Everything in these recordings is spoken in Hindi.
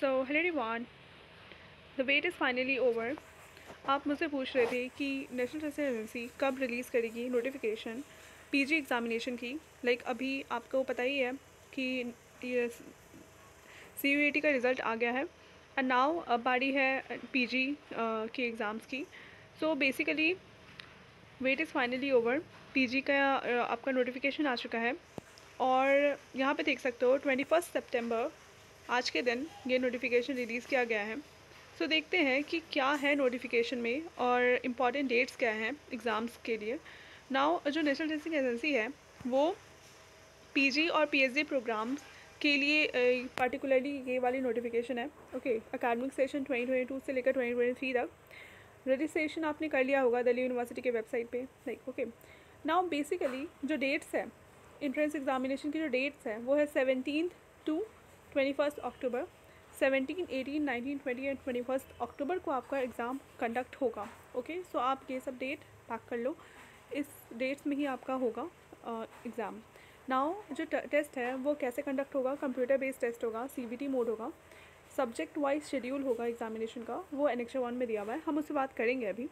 So hello one the wait is finally over आप मुझसे पूछ रहे थे कि नेशनल टेस्ट एजेंसी कब रिलीज़ करेगी नोटिफिकेशन पीजी एग्ज़ामिनेशन की? लाइक like, अभी आपको पता ही है कि ये सी का रिज़ल्ट आ गया है। एंड नाउ अब बारी है पीजी के एग्ज़ाम्स की। So basically wait is finally over PG का आपका नोटिफिकेशन आ चुका है। और यहाँ पे देख सकते हो ट्वेंटी फ़र्स्ट सेप्टेम्बर आज के दिन ये नोटिफिकेशन रिलीज़ किया गया है। सो so, देखते हैं कि क्या है नोटिफिकेशन में और इंपॉर्टेंट डेट्स क्या हैं एग्ज़ाम्स के लिए। नाउ जो नेशनल टेस्टिंग एजेंसी है वो पीजी और पीएचडी प्रोग्राम्स के लिए पर्टिकुलरली ये वाली नोटिफिकेशन है। ओके अकेडमिक सेशन 2022 से लेकर 2023 तक। रजिस्ट्रेशन आपने कर लिया होगा दिल्ली यूनिवर्सिटी के वेबसाइट पे। लाइक ओके नाउ बेसिकली जो डेट्स है इंट्रेंस एग्जामिनेशन की जो डेट्स है वो है seventeen to twenty first October seventeen eighteen nineteen twenty and twenty first October को आपका एग्ज़ाम कंडक्ट होगा ओके सो आप ये सब डेट पैक कर लो। इस डेट्स में ही आपका होगा एग्ज़ाम नाउ जो टेस्ट है, वो कैसे कंडक्ट होगा? कंप्यूटर बेस्ड टेस्ट होगा सीबीटी मोड होगा। सब्जेक्ट वाइज शेड्यूल होगा एग्जामिनेशन का, वो एनेक्शन वन में दिया हुआ है। हम उससे बात करेंगे अभी।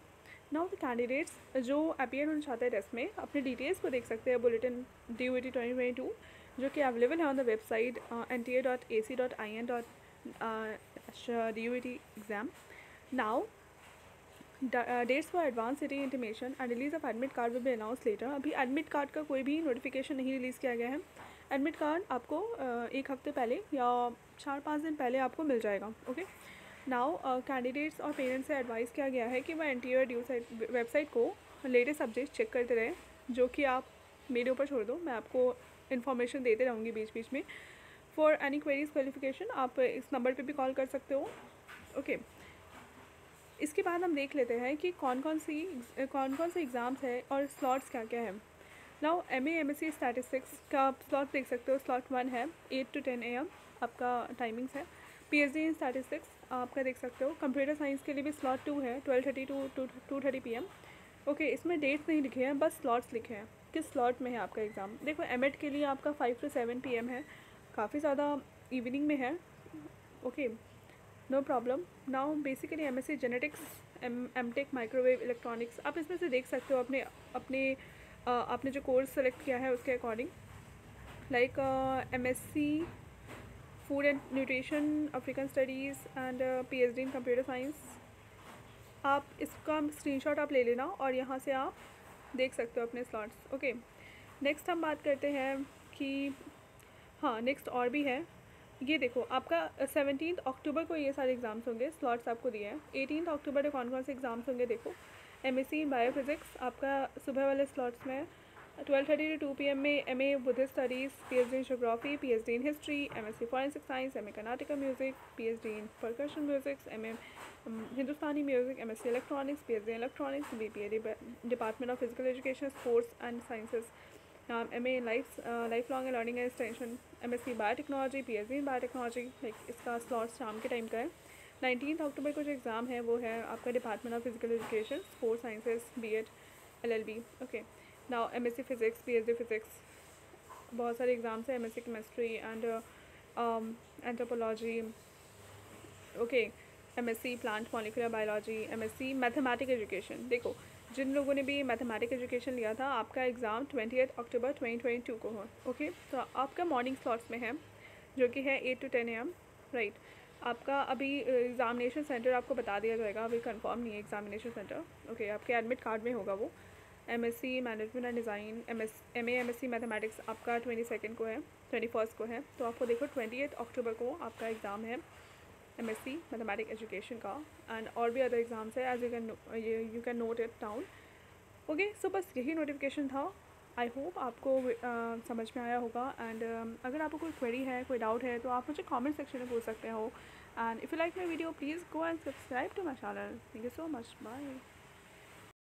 नाउ द कैंडिडेट्स जो अपियर होना चाहते हैं टेस्ट में, अपने डिटेल्स को देख सकते हैं bulletin D U T twenty twenty two जो कि अवेलेबल है on the website N T A dot A C dot I N dot D U T exam now dates for advance city intimation and release of admit card will be announce later अभी एडमिट कार्ड का कोई भी नोटिफिकेशन नहीं रिलीज़ किया गया है। एडमिट कार्ड आपको uh, एक हफ़्ते पहले या चार पाँच दिन पहले आपको मिल जाएगा ओके नाउ कैंडिडेट्स और पेरेंट्स से एडवाइस किया गया है कि वह एन टी ड्यू वेबसाइट को लेटेस्ट सब्जेक्ट चेक करते रहे जो कि आप मेरे ऊपर छोड़ दो मैं आपको इन्फॉर्मेशन देते रहूँगी बीच बीच में। फॉर एनी क्वेरीज क्वालिफिकेशन आप इस नंबर पे भी कॉल कर सकते हो। Okay okay. इसके बाद हम देख लेते हैं कि कौन कौन सी, कौन कौन से एग्ज़ाम्स है और स्लॉट्स क्या क्या है। Now M M S C statistics का स्लॉट देख सकते हो। स्लॉट वन है at two ten A M आपका टाइमिंग्स है। P H D in statistics आपका देख सकते हो। कंप्यूटर साइंस के लिए भी स्लॉट टू है twelve thirty to to two thirty P M okay इसमें डेट्स नहीं लिखे हैं, बस स्लॉट्स लिखे हैं। किस स्लॉट में है आपका एग्ज़ाम देखो एम के लिए आपका फाइव टू सेवन पी है। काफ़ी ज़्यादा इवनिंग में है। Okay no problem now basically M S C genetics M M tech microwave electronics आप इसमें से देख सकते हो अपने अपने आपने जो कोर्स सेलेक्ट किया है उसके according like M S C food and nutrition African studies and P H D in computer science आप इसका स्क्रीनशॉट आप ले लेना और यहाँ से आप देख सकते हो अपने स्लॉट्स ओके नेक्स्ट हम बात करते हैं कि हाँ नेक्स्ट और भी है। ये देखो, आपका सेवनटीन अक्टूबर को ये सारे एग्ज़ाम्स होंगे स्लॉट्स आपको दिए हैं। एटीन अक्टूबर को कौन कौन से एग्ज़ाम्स होंगे देखो। एम एस सी बायोफिज़िक्स आपका सुबह वाले स्लॉट्स में twelve thirty to two P M में M A Buddhist studies P H D in geography P H D in history M S C forensic science M A Carnatic music P H D in percussion musics M A Hindustani music M S C electronics P H D electronics B P A department of physical education sports and sciences M A life life long learning and extension M S C biotechnology P H D in biotechnology like इसका स्लॉट शाम के टाइम का है। नाइनटीन अक्टूबर को जो एग्ज़ाम है, वो है आपका department of physical education sports sciences B Ed L L B okay now M S C physics P H D physics बहुत सारे एग्ज़ाम्स हैं M S C chemistry and anthropology okay M S C plant molecular biology M S C mathematic education देखो, जिन लोगों ने भी मैथमेटिक एजुकेशन लिया था, आपका exam twenty October twenty twenty two को हो ओके तो आपका मॉर्निंग स्लॉट्स में है, जो कि है at two ten M right आपका अभी एग्ज़ामिनेशन सेंटर आपको बता दिया जाएगा, अभी कंफर्म नहीं है एग्ज़ामिनेशन सेंटर ओके आपके एडमिट कार्ड में होगा वो। M S C management and design M S M M S C mathematics आपका ट्वेंटी सेकेंड को है ट्वेंटी फ़र्स्ट को है तो आपको देखो ट्वेंटी एट अक्टूबर को आपका एग्ज़ाम है। M S C mathematic education का एंड और भी अदर एग्ज़ाम्स है as you can you can note it down okay so बस यही नोटिफिकेशन था. आई होप आपको uh, समझ में आया होगा एंड uh, अगर आपको कोई क्वेरी है कोई डाउट है तो आप मुझे कॉमेंट सेक्शन में पूछ सकते हो. And if you like my video please go and subscribe to my channel thank you so much bye